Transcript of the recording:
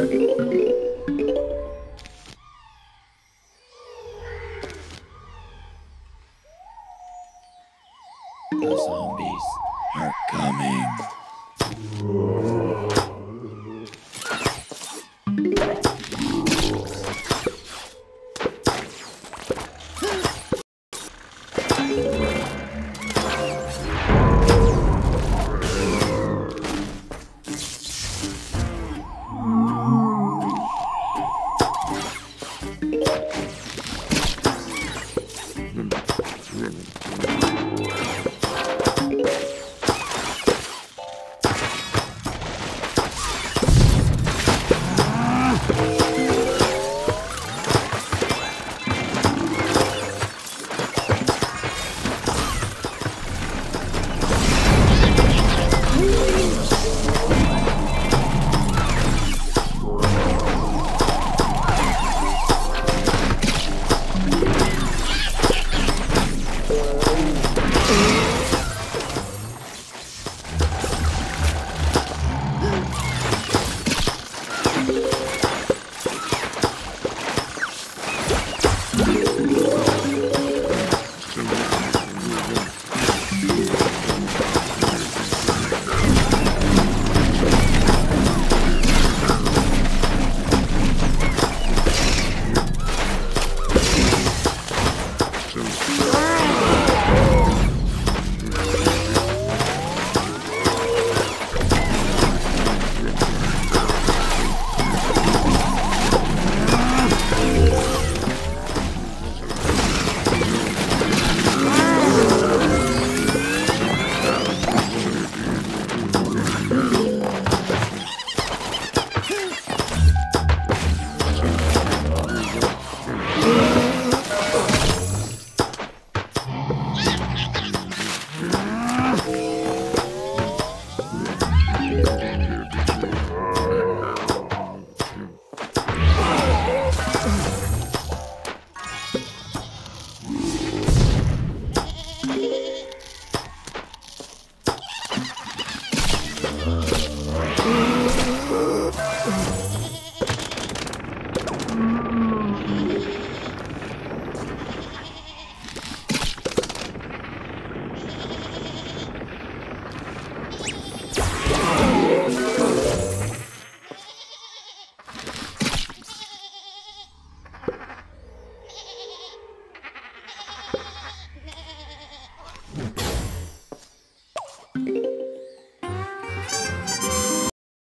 Zombies.